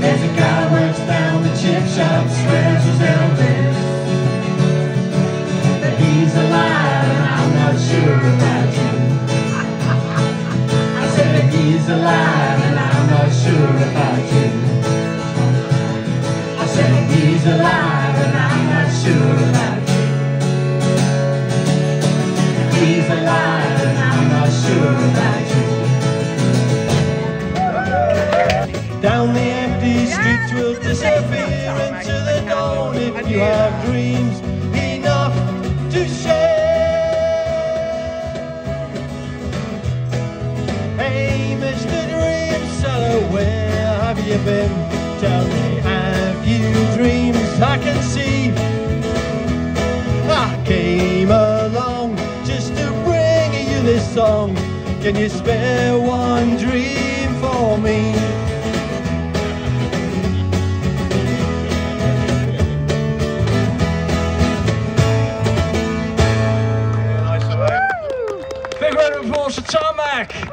There's a guy works down the chip shop, squares his elbows. But he's alive and I'm not sure about you. I said he's alive and I'm not sure about you. I said he's alive and I'm not sure about you. He's alive sure about you. Down the empty streets will disappear into the dawn if you have dreams enough to share. Hey, Mr. Dream Seller, where have you been? Song. Can you spare one dream for me? Big round of applause for Tom Mack.